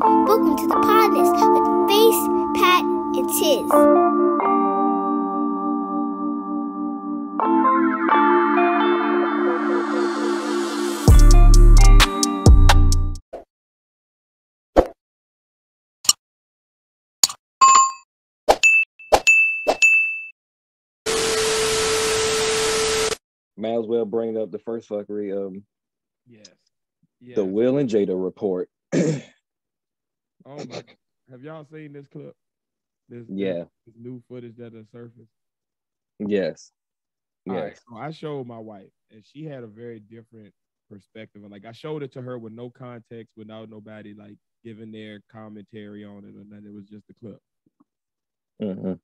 Welcome to the Podnas with Face, Pat, and Tiz. Might as well bring up the first fuckery, um, Yes. Yes. the Will and Jada report. Oh my! Have y'all seen this clip? This, yeah, This, new footage that has surfaced. yes, All yes. right, so I showed my wife, and she had a very different perspective. And like I showed it to her with no context, without nobody like giving their commentary on it or nothing. It was just a clip. hmm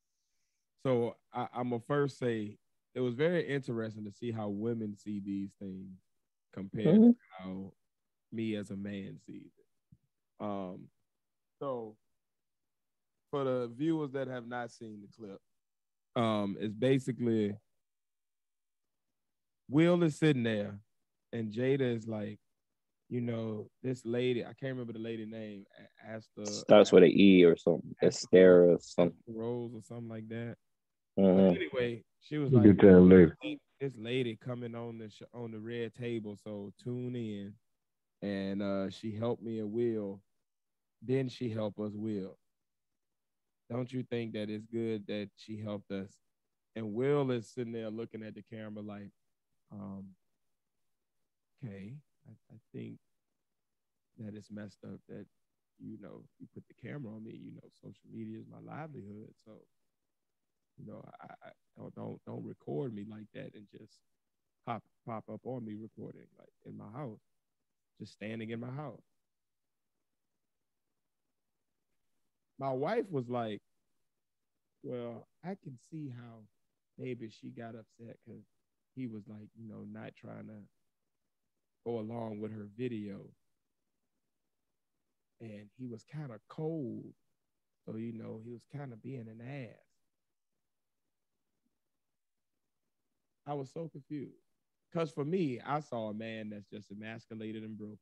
So I, I'm gonna first say it was very interesting to see how women see these things compared to Mhm. how me as a man sees it. Um, so for the viewers that have not seen the clip, um, it's basically Will is sitting there, and Jada is like, you know, this lady, I can't remember the lady name, A- Asta Starts with an E or something. Estera or something. Rose or something like that. Mhm. But anyway, she was You like, get them this lady coming on the sh- on the red table, so tune in. And uh, she helped me and Will. Then she helped us, Will. Don't you think that it's good that she helped us? And Will is sitting there looking at the camera like, um, okay, I, I think that it's messed up that you know you put the camera on me. You know, social media is my livelihood, so you know, I, I don't don't don't record me like that and just pop pop up on me recording like in my house, just standing in my house. My wife was like, "Well, I can see how maybe she got upset because he was like, you know, not trying to go along with her video, and he was kind of cold, so you know, he was kind of being an ass." I was so confused. Because for me, I saw a man that's just emasculated and broken.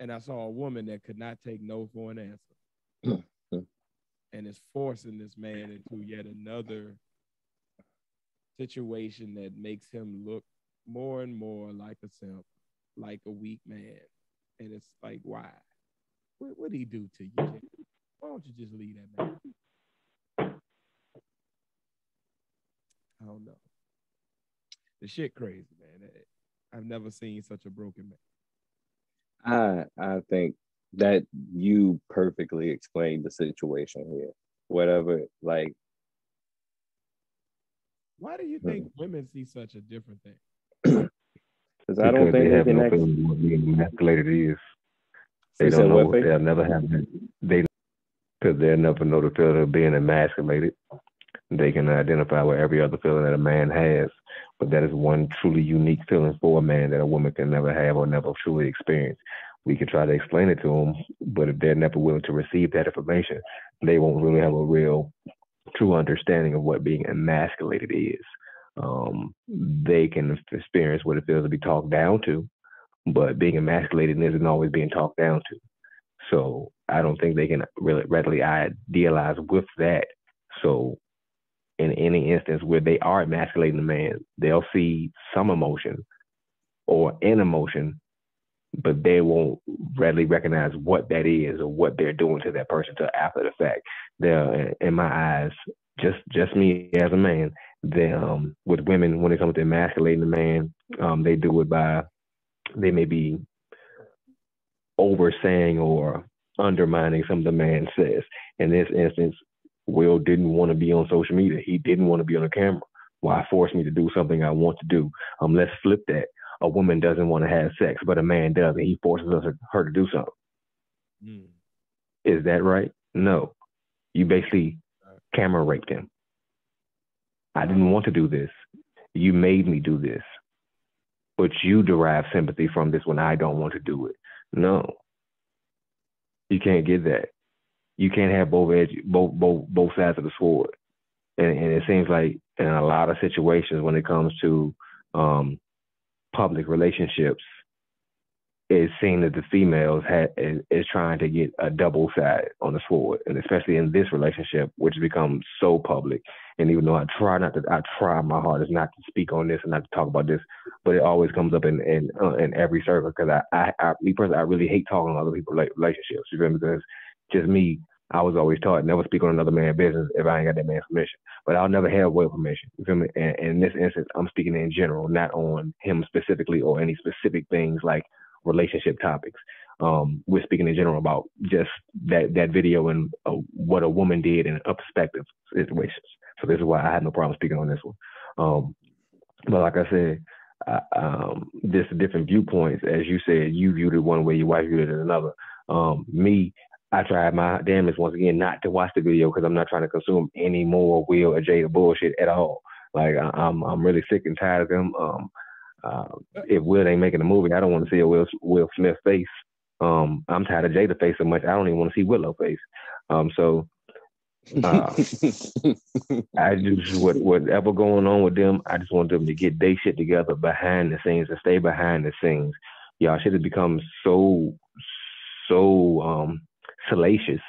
And I saw a woman that could not take no for an answer. Hmm. and it's forcing this man into yet another situation that makes him look more and more like a simp, like a weak man. And it's like, why? What what did he do to you? Why don't you just leave that man? I don't know. The shit crazy, man. I've never seen such a broken man. I I think that you perfectly explained the situation here. Whatever, like Why do you think women see such a different thing? because I don't Because think they they have can no actually. what being emasculated is. They don't know. They'll never have that. They because they'll never know the feeling of being emasculated. They can identify with every other feeling that a man has, but that is one truly unique feeling for a man that a woman can never have or never truly experience. We can try to explain it to them, but if they're never willing to receive that information, they won't really have a real, true understanding of what being emasculated is. Um, they can experience what it feels to be talked down to, but being emasculated isn't always being talked down to. So I don't think they can really readily idealize with that. So in any instance where they are emasculating a man, they'll see some emotion or an emotion, but they won't readily recognize what that is or what they're doing to that person till after the fact. They're in my eyes, just just me as a man, they um with women when it comes to emasculating a man, um, they do it by they may be oversaying or undermining something the man says. In this instance, Will didn't want to be on social media. He didn't want to be on the camera. Why force me to do something I want to do? Um, let's flip that. A woman doesn't want to have sex, but a man does, and he forces us, her to do something. Mm. Is that right? No. You basically camera raped him. I didn't want to do this. You made me do this. But you derive sympathy from this when I don't want to do it. No. You can't get that. You can't have both edge, both both both sides of the sword. And, and it seems like in a lot of situations when it comes to um, public relationships, is seeing that the females ha- is, is trying to get a double side on the sword, and especially in this relationship, which has become so public. And even though I try not to, I try my hardest not to speak on this and not to talk about this, but it always comes up in in, uh, in every circle because I, I, I, me personally, I really hate talking on other people's relationships. You feel me? Because just me, I was always taught never speak on another man's business if I ain't got that man's permission. But I'll never have Will permission. You feel me? And, and in this instance, I'm speaking in general, not on him specifically or any specific things like relationship topics. Um, we're speaking in general about just that that video and uh, what a woman did in a perspective situations. So this is why I had no problem speaking on this one. Um, but like I said, uh, um, there's different viewpoints. As you said, you viewed it one way, your wife viewed it another. Um, me, I tried my damnest once again not to watch the video because I'm not trying to consume any more Will or Jada bullshit at all. Like I, am I'm, I'm really sick and tired of them. Um, uh, if Will ain't making a movie, I don't want to see a Will Will Smith face. Um, I'm tired of Jada face so much. I don't even want to see Willow face. Um, so uh, I just what whatever going on with them, I just want them to get their shit together behind the scenes and stay behind the scenes. Y'all should have become so so um salacious.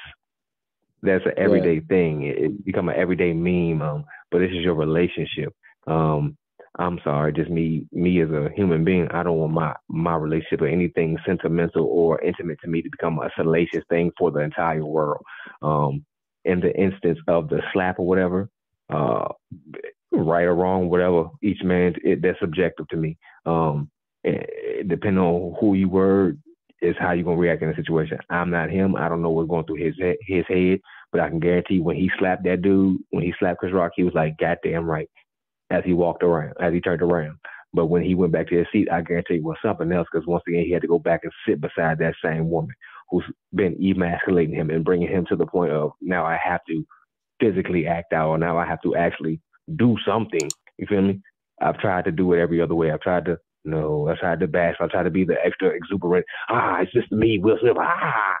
That's an everyday yeah. thing. It, it become an everyday meme. Um, but this is your relationship. Um, I'm sorry, just me me as a human being, I don't want my my relationship or anything sentimental or intimate to me to become a salacious thing for the entire world. Um, in the instance of the slap or whatever, uh, right or wrong, whatever, each man it, that's subjective to me. Um, it, depending on who you were, is how you're gonna react in a situation. I'm not him. I don't know what's going through his his head, but I can guarantee when he slapped that dude, when he slapped Chris Rock, he was like, "Goddamn right," as he walked around, as he turned around. But when he went back to his seat, I guarantee it was something else because once again he had to go back and sit beside that same woman who's been emasculating him and bringing him to the point of now I have to physically act out or now I have to actually do something. You feel me? I've tried to do it every other way. I've tried to no, I tried to bash. I tried to be the extra exuberant. Ah, it's just me, Will Smith. Ah,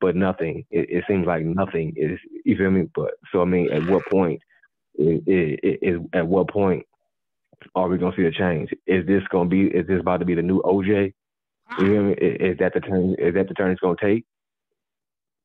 but nothing. It, it seems like nothing is. You feel me? But so I mean, at what point? Is, is at what point are we gonna see a change? Is this gonna be? Is this about to be the new OJ? You feel me? Is, is that the turn? Is that the turn it's gonna take?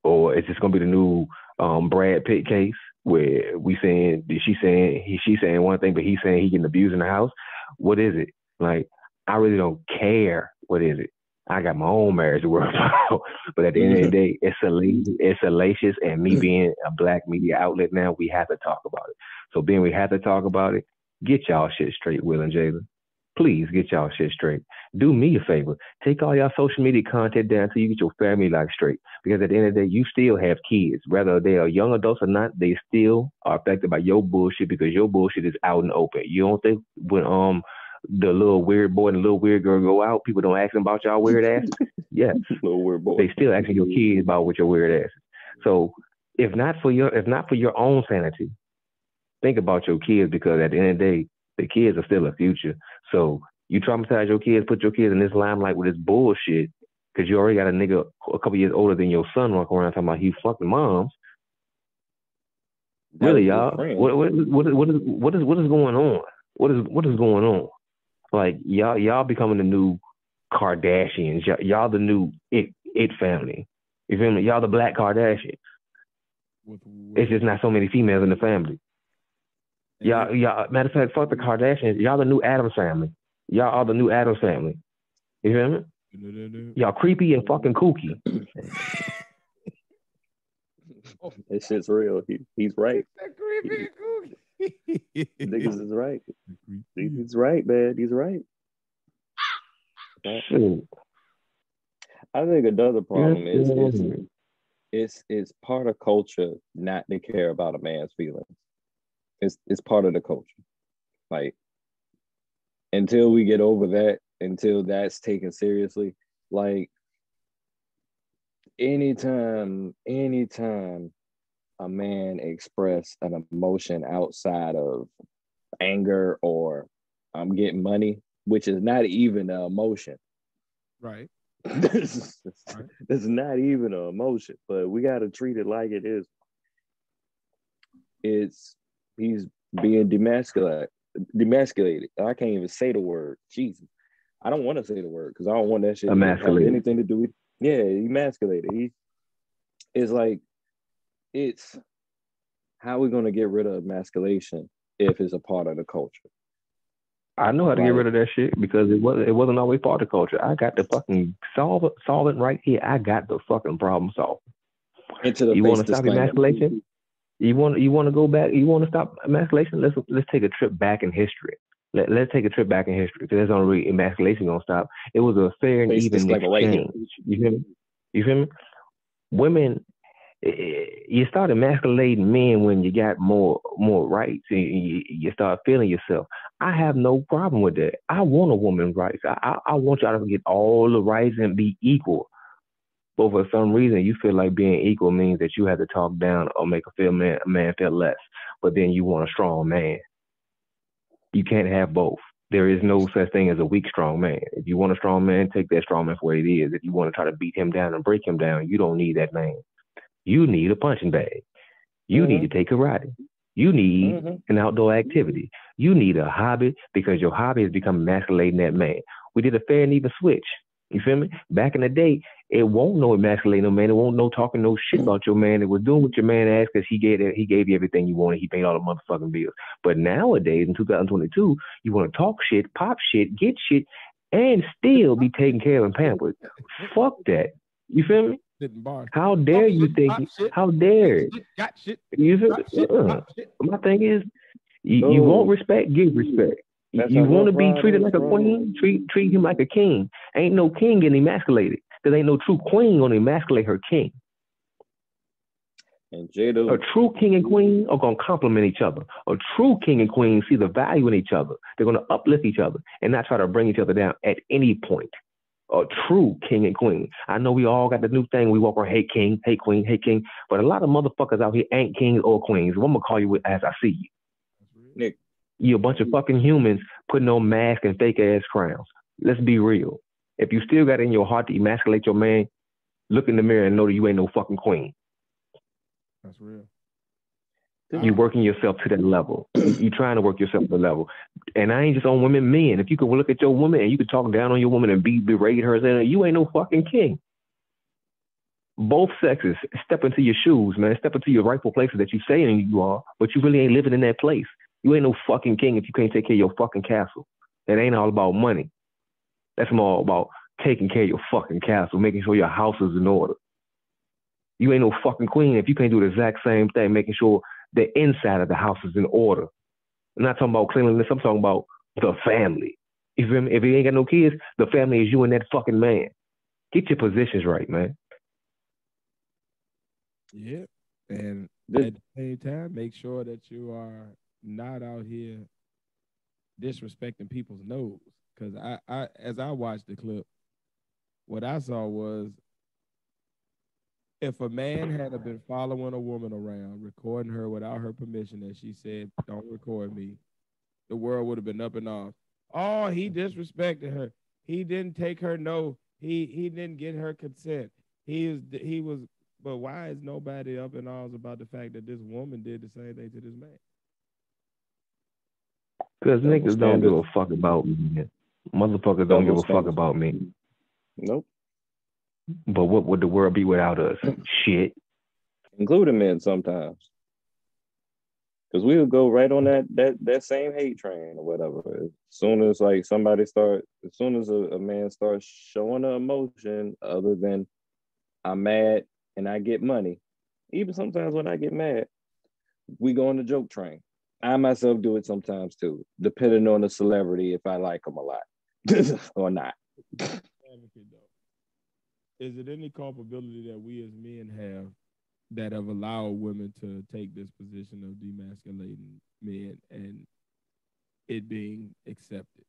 Or is this gonna be the new um, Brad Pitt case where we saying she saying he she saying one thing, but he's saying he getting abused in the house? What is it? Like I really don't care. What is it? I got my own marriage to worry about. but at the end of the day, it's salacious, it's salacious, and me being a black media outlet now, we have to talk about it. So being we have to talk about it, get y'all shit straight, Will and Jalen. Please get y'all shit straight. Do me a favor. Take all y'all social media content down until you get your family life straight. Because at the end of the day, you still have kids. Whether they are young adults or not, they still are affected by your bullshit because your bullshit is out and open. You don't think when um the little weird boy and the little weird girl go out, people don't ask them about y'all weird ass. yes, little weird boy. They still asking your kids about what your weird ass. So if not for your if not for your own sanity, think about your kids because at the end of the day, the kids are still a future. So you traumatize your kids, put your kids in this limelight with this bullshit because you already got a nigga a couple years older than your son walking around talking about he fucking moms. That really, y'all? What, what, what, what, is, what is what is going on? What is what is going on? Like y'all, y'all becoming the new Kardashians. Y- y'all the new it it family. You feel me? Y'all the black Kardashians. With, with, it's just not so many females in the family. Y'all, y'all. Matter of fact, fuck the Kardashians. Y'all the new Addams family. Y'all are the new Addams family. You feel me? Y'all creepy and fucking kooky. this shit's real. He, he's right. creepy and kooky. Niggas is right. He's right, man. He's right. I think another problem is, is it's it's part of culture not to care about a man's feelings. It's it's part of the culture. Like until we get over that, until that's taken seriously, like anytime, anytime a man express an emotion outside of anger or I'm getting money, which is not even an emotion. Right. this, right. not even an emotion, but we got to treat it like it is. It's he's being demasculated. Demasculated. I can't even say the word. Jesus. I don't want to say the word because I don't want that shit to have Emasculated. anything to do with. Yeah, emasculated. He, it's like, it's how are we gonna get rid of emasculation if it's a part of the culture. I know how to get rid of that shit because it wasn't it wasn't always part of the culture. I got the fucking solve it solve it right here. I got the fucking problem solved. Into the You want to stop emasculation? You want you want to go back? You want to stop emasculation? Let's let's take a trip back in history. Let, let's take a trip back in history because that's the only emasculation gonna stop. It was a fair and Face even disclaimer right here. exchange. You feel me? You feel me? Women, Eh, you start emasculating men when you got more more rights and you, you start feeling yourself. I have no problem with that. I want a woman's rights. I, I I want y'all to get all the rights and be equal. But for some reason, you feel like being equal means that you have to talk down or make a feel man, a man feel less. But then you want a strong man. You can't have both. There is no such thing as a weak, strong man. If you want a strong man, take that strong man for what it is. If you want to try to beat him down and break him down, you don't need that man. You need a punching bag. You need to take karate. You need Mhm. an outdoor activity. You need a hobby because your hobby has become emasculating that man. We did a fair and even switch. You feel me? Back in the day, it won't no emasculating no man. It won't no talking no shit about your man. It was doing what your man asked because he gave it, he gave you everything you wanted. He paid all the motherfucking bills. But nowadays, in 2022, you want to talk shit, pop shit, get shit, and still be taken care of and pampered. Fuck that. You feel me? Sitting bar. How dare you shit, think? pop shit, How dare? Shit, got shit, You feel got shit, uh, pop shit. My thing is, you, you No. want respect, give respect. That's you want to be treated like a queen, treat treat him like a king. Ain't no king getting emasculated. Cause ain't no true queen gonna emasculate her king. And Jada, A true king and queen are gonna complement each other. A true king and queen see the value in each other. They're gonna uplift each other and not try to bring each other down at any point. A true king and queen. I know we all got the new thing. We walk around, hey king, hey queen, hey king. But a lot of motherfuckers out here ain't kings or queens. I'm gonna call you as I see you. Nick, you a bunch of fucking humans putting on masks and fake ass crowns. Let's be real. If you still got it in your heart to emasculate your man, look in the mirror and know that you ain't no fucking queen. That's real. You working yourself to that level. You're trying to work yourself to the level. And I ain't just on women, men. If you can look at your woman and you can talk down on your woman and be berate her, saying you ain't no fucking king. Both sexes step into your shoes, man. Step into your rightful places that you saying you are, but you really ain't living in that place. You ain't no fucking king if you can't take care of your fucking castle. That ain't all about money. That's more about taking care of your fucking castle, making sure your house is in order. You ain't no fucking queen if you can't do the exact same thing, making sure the inside of the house is in order. I'm not talking about cleanliness. I'm talking about the family. You feel me? If you ain't got no kids, the family is you and that fucking man. Get your positions right, man. Yeah. And This- at the same time, make sure that you are not out here disrespecting people's nose. Because I, I, as I watched the clip, what I saw was if a man had have been following a woman around, recording her without her permission, that she said, "Don't record me," the world would have been up and off. Oh, he disrespected her. He didn't take her no. He he didn't get her consent. He is he was. But why is nobody up in arms about the fact that this woman did the same thing to this man? Because niggas don't give a fuck about me. man. Motherfuckers don't give a fuck about me. nope, But what would the world be without us? Shit. including men sometimes. Cause we would go right on that that that same hate train or whatever. As soon as like somebody start, as soon as a, a man starts showing an emotion other than I'm mad and I get money, even sometimes when I get mad, we go on the joke train. I myself do it sometimes too, depending on the celebrity if I like them a lot or not. Is it any culpability that we as men have that have allowed women to take this position of demasculating men and it being accepted?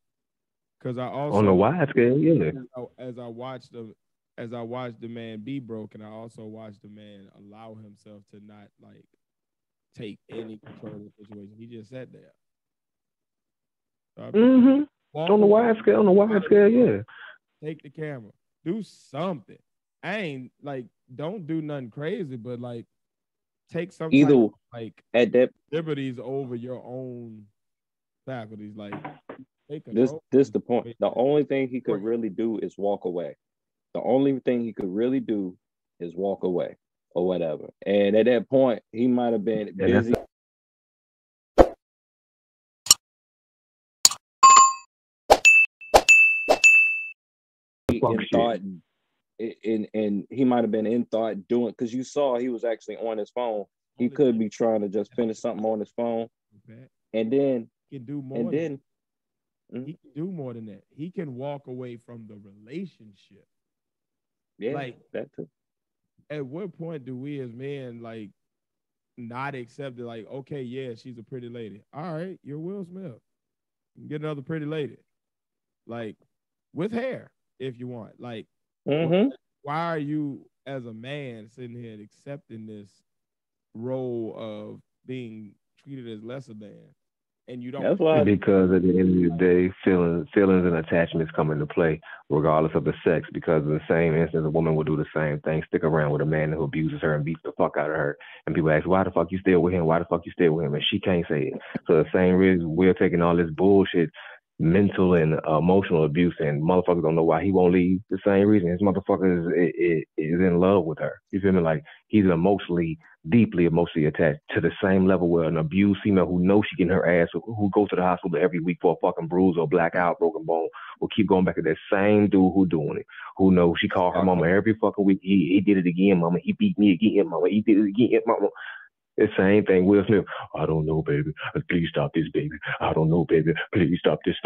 Because I also On a wide scale, yeah. as I, as I watched the as I watched the man be broken, I also watched the man allow himself to not like take any control of the situation. He just sat there. So Mm-hmm. On the wide scale, on the wide scale, yeah. take the camera, do something. I ain't like, don't do nothing crazy, but like, take some Either type of, like at that liberties over your own faculties. Like, Take This control. this the point. The only thing he could really do is walk away. The only thing he could really do is walk away or whatever. And at that point, he might have been busy. Fuck in shit. thought and and he might have been in thought doing because you saw he was actually on his phone. He could be trying to just finish something on his phone, and then He can do more. and than then that. Mm-hmm. he can do more than that. He can walk away from the relationship. yeah, Like- that too. At what point do we as men like not accept it? Like, okay, yeah, she's a pretty lady. All right, you're Will Smith. Get another pretty lady, like with hair if you want. Like, hmm why are you as a man sitting here and accepting this role of being treated as lesser than and you don't That's why. Because at the end of the day, feelings, feelings and attachments come into play, regardless of the sex. Because in the same instance, a woman will do the same thing, stick around with a man who abuses her and beats the fuck out of her. And people ask, "Why the fuck you stay with him? Why the fuck you stay with him?" And she can't say it. So the same reason we're taking all this bullshit, mental and emotional abuse, and motherfuckers don't know why he won't leave. The same reason his motherfucker is, is, is in love with her. You feel me? Like he's emotionally deeply emotionally attached to the same level where an abused female who knows she getting her ass, who, who goes to the hospital every week for a fucking bruise or blackout, broken bone, will keep going back to that same dude who doing it, who knows she called her uh-huh. mama every fucking week. He he did it again, mama. He beat me again, mama. He did it again, mama. It's the same thing, Will Smith. I don't know, baby. Please stop this, baby. I don't know, baby. Please stop this.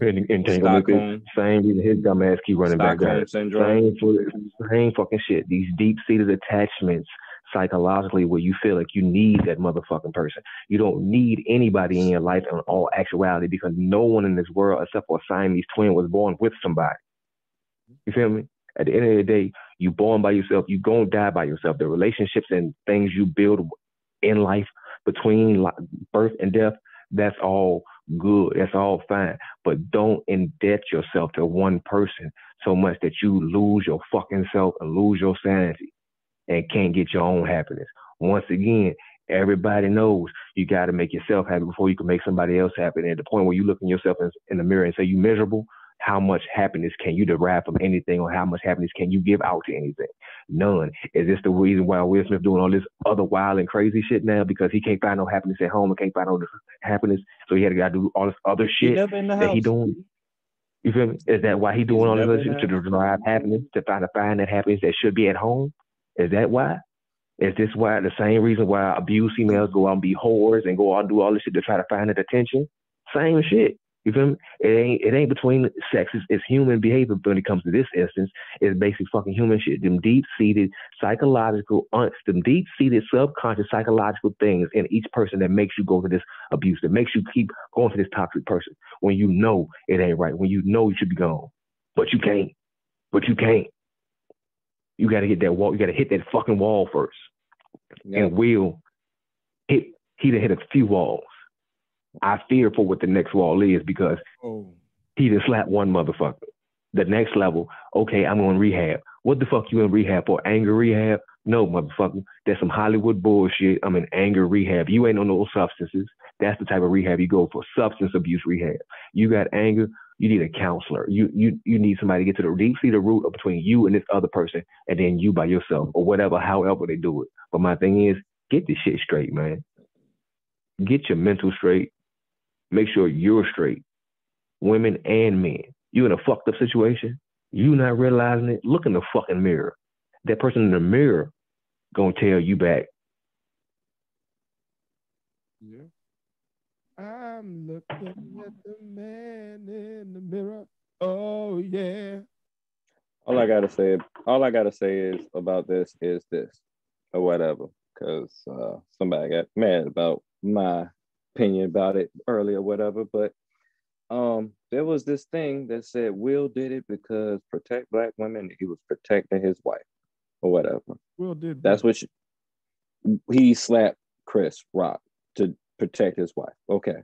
And. Stockholm, Same reason his dumb ass keep running back Stockholm there. syndrome. Same, same fucking shit. These deep seated attachments psychologically where you feel like you need that motherfucking person. You don't need anybody in your life in all actuality because no one in this world except for a Siamese twin was born with somebody. You feel me? At the end of the day, you born by yourself, you gonna die by yourself. The relationships and things you build in life between birth and death, that's all good. That's all fine. But don't indebt yourself to one person so much that you lose your fucking self and lose your sanity and can't get your own happiness. Once again, everybody knows you got to make yourself happy before you can make somebody else happy. And at the point where you look in yourself in, in the mirror and say you miserable, how much happiness can you derive from anything or how much happiness can you give out to anything? None. Is this the reason why Will Smith doing all this other wild and crazy shit now because he can't find no happiness at home and can't find no happiness, so he had to do all this other shit that he doing? You feel me? Is that why he doing all this other shit to derive happiness, to find to find that happiness that should be at home? Is that why? Is this why the same reason why abused females go out and be whores and go out and do all this shit to try to find that attention? Same shit. You feel me? It ain't it ain't between sexes. It's human behavior when it comes to this instance. It's basically fucking human shit. Them deep seated psychological, un, them deep seated subconscious psychological things in each person that makes you go to this abuse, that makes you keep going to this toxic person when you know it ain't right, when you know you should be gone, but you can't. But you can't. You got to hit that wall. You got to hit that fucking wall first. Yeah. And Will hit. He done hit a few walls. I fear for what the next wall is because Oh, he just slapped one motherfucker. The next level, okay, I'm on rehab. What the fuck you in rehab for? Anger rehab? No, motherfucker. That's some Hollywood bullshit. I'm in anger rehab. You ain't on no substances. That's the type of rehab you go for. Substance abuse rehab. You got anger. You need a counselor. You you you need somebody to get to the deep see the root of between you and this other person, and then you by yourself or whatever. However they do it. But my thing is, get this shit straight, man. Get your mental straight. Make sure you're straight women and men. You in a fucked up situation, you not realizing it, look in the fucking mirror. That person in the mirror gonna tell you back. yeah. I'm looking at the man in the mirror. Oh yeah. All I gotta say, all I gotta say is about this is this, or whatever, because uh, somebody got mad about my opinion about it earlier, whatever. But um, there was this thing that said Will did it because protect black women. He was protecting his wife, or whatever. Will did. That's what she, he slapped Chris Rock to protect his wife. Okay,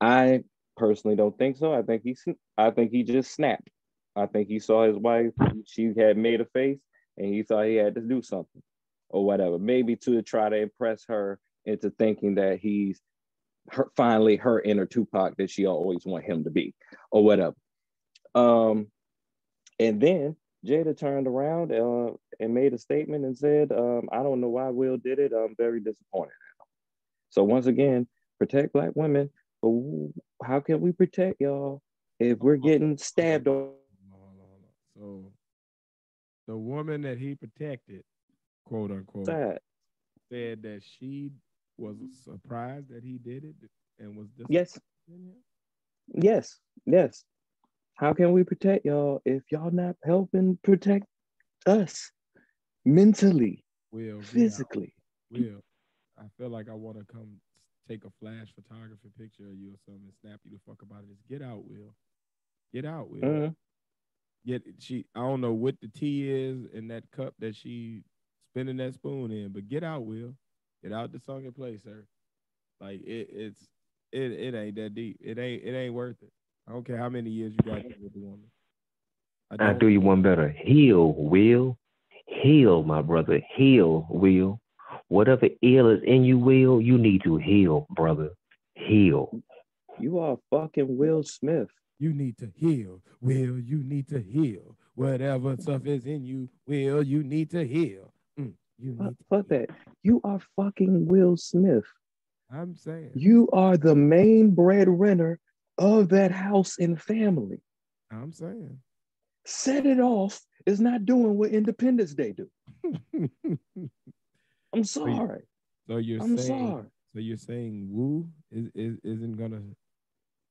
I personally don't think so. I think he, I think he just snapped. I think he saw his wife. She had made a face, and he thought he had to do something, or whatever. Maybe to try to impress her into thinking that he's her finally her inner Tupac that she always want him to be, or whatever. Um, and then Jada turned around uh, and made a statement and said, um, "I don't know why Will did it. I'm very disappointed." So once again, protect black women. But how can we protect y'all if we're getting stabbed? On- so the woman that he protected, quote unquote, Sad. said that she was surprised that he did it and was Yes. Yes. Yes. How can we protect y'all if y'all not helping protect us mentally, Will, physically? Will, I feel like I want to come take a flash photography picture of you or something and snap you the fuck about it. Just get out, Will. Get out, Will. Mhm. Get she. I don't know what the tea is in that cup that she spinning that spoon in, but get out, Will. Get out the sunken place, sir. Like it, it's it, it ain't that deep. It ain't it ain't worth it. I don't care how many years you got with the woman. I don't- do you one better. Heal, Will. Heal, my brother. Heal, Will. Whatever ill is in you, Will, you need to heal, brother. Heal. You are fucking Will Smith. You need to heal. Will, you need to heal. Whatever stuff is in you, Will, you need to heal. You Fuck, to fuck that. You are fucking Will Smith. I'm saying. You are the main breadwinner of that house and family. I'm saying. Set it off is not doing what Independence Day do. I'm sorry. so you're I'm saying. sorry. So you're saying Woo is, is isn't gonna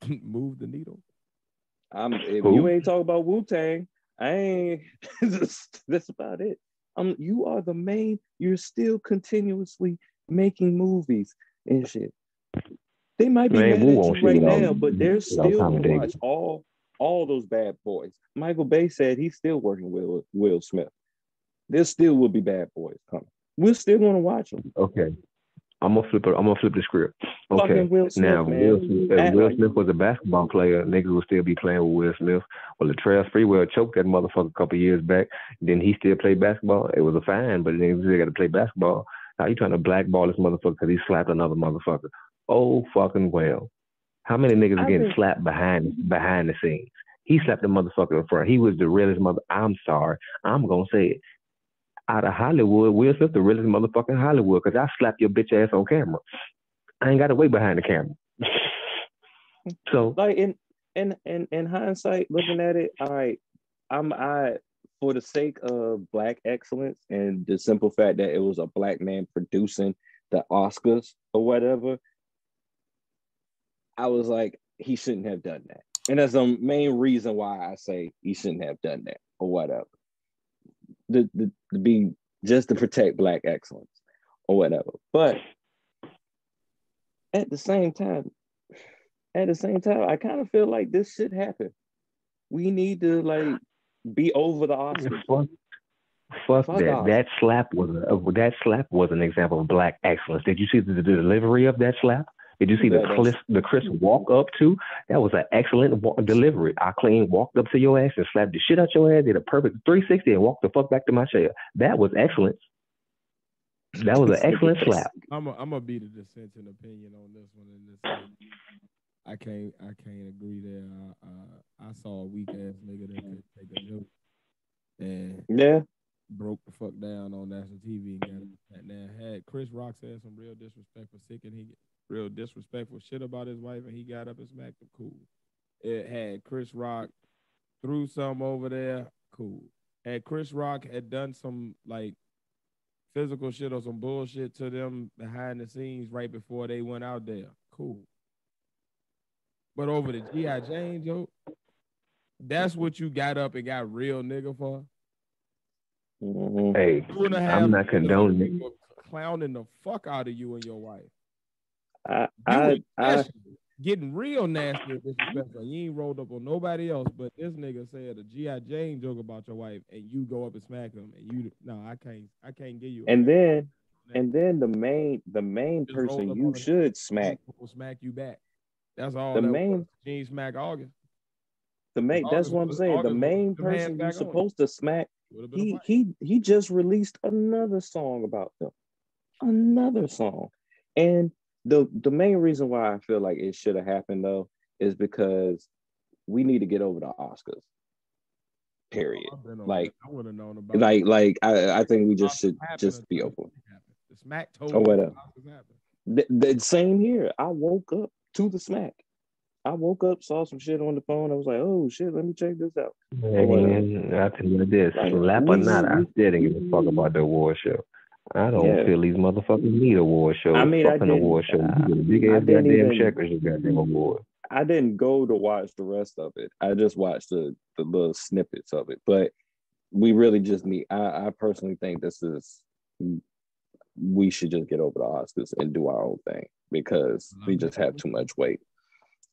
move the needle? I'm if Who? you ain't talking about Wu Tang, I ain't that's, that's about it. Um, you are the main, you're still continuously making movies and shit. They might be Man, mad at you right on- now, but they're still gonna watch all all those bad boys. Michael Bay said he's still working with Will, Will Smith. There still will be bad boys coming. We're still gonna watch them. Okay. I'm gonna flip it. I'm gonna flip the script. Okay. Will Smith, now, man. Will Smith, if Will Smith was a basketball player, niggas would still be playing with Will Smith. Well, Latrell Sprewell choked that motherfucker a couple years back. Then he still played basketball. It was a fine, but then he still got to play basketball. Now you trying to blackball this motherfucker because he slapped another motherfucker? Oh fucking well. How many niggas are getting slapped behind behind the scenes? He slapped the motherfucker in front. He was the realest mother. I'm sorry. I'm gonna say it. Out of Hollywood, Will Smith the realest motherfucker in Hollywood because I slapped your bitch ass on camera. I ain't got to wait behind the camera. so like in in in in hindsight, looking at it, all right, I'm I for the sake of black excellence and the simple fact that it was a black man producing the Oscars or whatever, I was like, he shouldn't have done that. And that's the main reason why I say he shouldn't have done that or whatever. The, the, to be just to protect black excellence or whatever. But at the same time, at the same time, I kind of feel like this should happen. We need to like be over the Oscars. fuck, fuck that. off. That slap was a, that slap was an example of black excellence. Did you see the, the delivery of that slap? Did you see the Chris, the Chris walk up to? That was an excellent wa- delivery. I clean walked up to your ass and slapped the shit out your ass, did a perfect 360 and walked the fuck back to my chair. That was excellent. That was an excellent slap. I'm gonna be the dissenting opinion on this one. In this, case. I can't I can't agree there. I, uh, I saw a weak ass nigga that could take a joke and Yeah, broke the fuck down on national TV and got him that now had Chris Rock said some real disrespectful sick and he real disrespectful shit about his wife and he got up and smacked him cool. It had Chris Rock threw some over there, cool. Had Chris Rock had done some like physical shit or some bullshit to them behind the scenes right before they went out there, cool. But over the G.I. Jane joke, that's what you got up and got real nigga for. Mhm. Hey, Two and a half I'm not condoning it. Clowning the fuck out of you and your wife. I, I, I, getting real nasty and disrespectful. You ain't rolled up on nobody else, but this nigga said a G.I. Jane joke about your wife, and you go up and smack him, and you no, I can't, I can't give you. and then, and then the main, the main Just person you should smack, will smack you back. That's all. The that main-. She smack August. the main. August That's what I'm saying. The August was main person you're on. supposed to smack. Would've been a He, he, he just released another song about them, another song, and the the main reason why I feel like it should have happened though is because we need to get over the Oscars. Period. I've been on Like- I would have known about Like it. like I, I think we just Oscars should just be until open. it happened. The smack told Or me whatever. the The, the same here. I woke up to the smack. I woke up, saw some shit on the phone. I was like, oh shit, let me check this out. Man, I tell you this, Like, slap or we- not, I we- still didn't give a fuck about the award show. I don't Yeah. feel these motherfuckers need award shows. I mean, I Fuck an didn't- award show. I- You uh, get a big ass didn't goddamn even- check or goddamn award. I didn't go to watch the rest of it. I just watched the the little snippets of it. But we really just need. I, I personally think this is. We should just get over the Oscars and do our own thing because we mm-hmm. just have too much weight.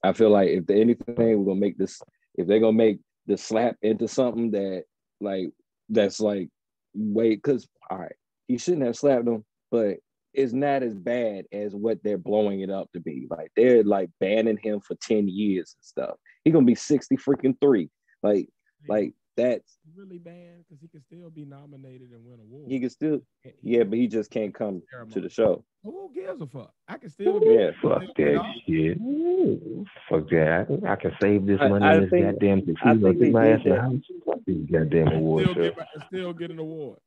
I feel like if anything, we're gonna make this. If they're gonna make the slap into something that like that's like wait, because all right, he shouldn't have slapped him, but it's not as bad as what they're blowing it up to be. Like they're like banning him for 10 years and stuff. He gonna be 60 freaking three. Like, like that's really bad because he can still be nominated and win a awards. he can still, He- yeah, but he just can't come to the show. Who gives a fuck? I can still be. Yeah, Fuck that shit. Fuck that. I, I can save this money I in this think- goddamn I think they Get my did ass in house. Fuck this goddamn award Still show. get, still get an award.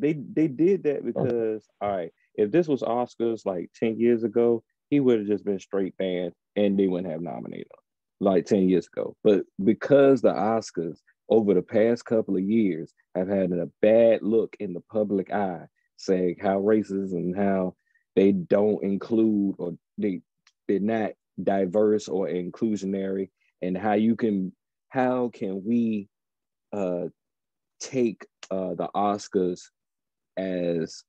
They they did that because all right, if this was Oscars like 10 years ago, he would have just been straight banned and they wouldn't have nominated him like 10 years ago. But because the Oscars over the past couple of years have had a bad look in the public eye, saying how racist and how they don't include or they they're not diverse or inclusionary, and how you can how can we uh take uh the Oscars as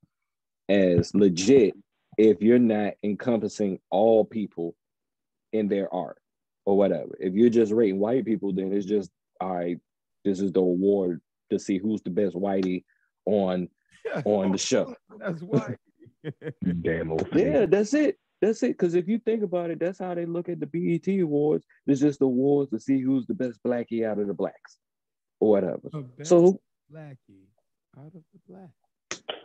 as legit if you're not encompassing all people in their art or whatever. If you're just rating white people, then it's just all right. This is the award to see who's the best whitey on on the show. That's why. Damn old Yeah, that's it. That's it. Because if you think about it, that's how they look at the BET awards. It's just the awards to see who's the best blackie out of the blacks or whatever. The best So Blackie out of the black.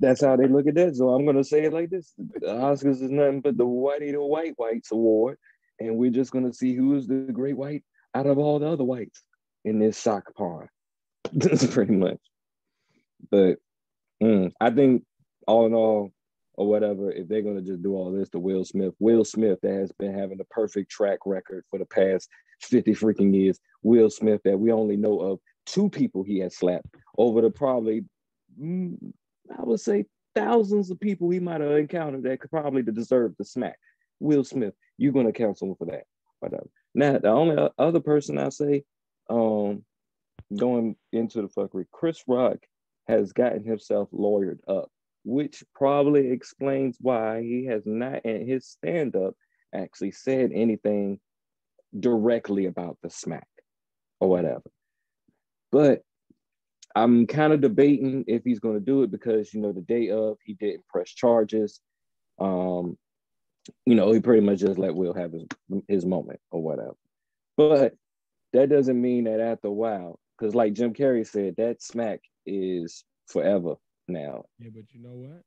That's how they look at that. So I'm gonna say it like this: the Oscars is nothing but the whitey the white whites award, and we're just gonna see who's the great white out of all the other whites in this soccer pond. That's pretty much. But mm, I think all in all, or whatever, if they're gonna just do all this to Will Smith, Will Smith that has been having the perfect track record for the past 50 freaking years, Will Smith that we only know of two people he has slapped over the probably mm, I would say thousands of people he might have encountered that could probably deserve the smack. Will Smith, you're gonna counsel him for that. Whatever. Now, the only other person I say, um, going into the fuckery, Chris Rock has gotten himself lawyered up, which probably explains why he has not in his stand-up actually said anything directly about the smack or whatever. But I'm kind of debating if he's going to do it because you know the day of he didn't press charges. Um, you know he pretty much just let Will have his his moment or whatever. But that doesn't mean that after a while, because like Jim Carrey said, that smack is forever now. Yeah, but you know what?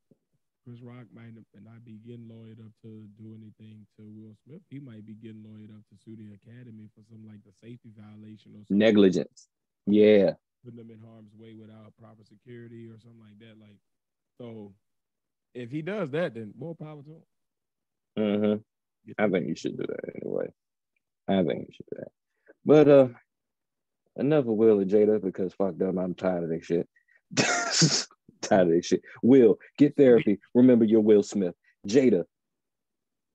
Chris Rock might not be getting lawyered up to do anything to Will Smith. He might be getting lawyered up to sue the Academy for some like the safety violation or something. Negligence. Yeah. Putting them in harm's way without proper security or something like that. Like, so if he does that, then more power to him. hmm I think you should do that anyway. I think you should do that. But uh enough of Will and Jada because fuck them, I'm tired of this shit. tired of this shit. Will, get therapy. Remember you're Will Smith. Jada,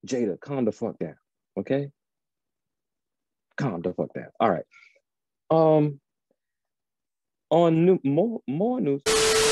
Jada, calm the fuck down. Okay? Calm the fuck down. All right. Um on new more more news.